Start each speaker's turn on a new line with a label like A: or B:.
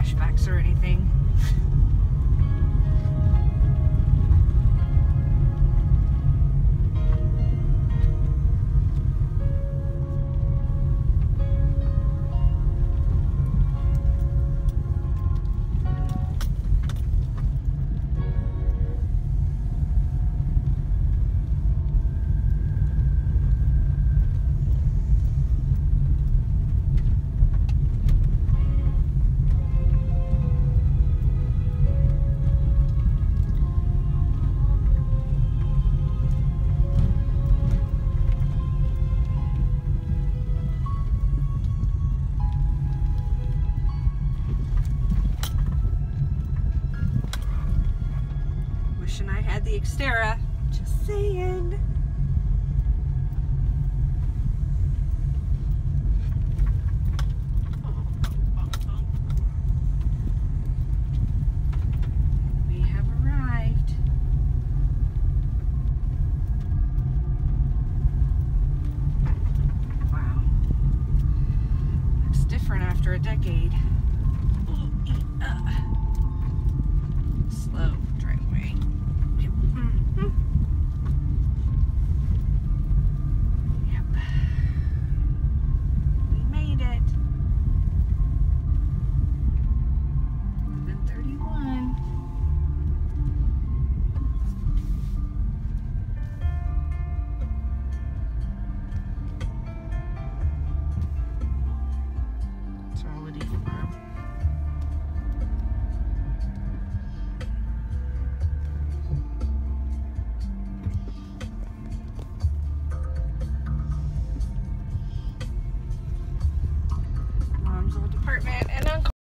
A: flashbacks or anything. Wishing I had the Xterra. Just saying. We have arrived. Wow. Looks different after a decade.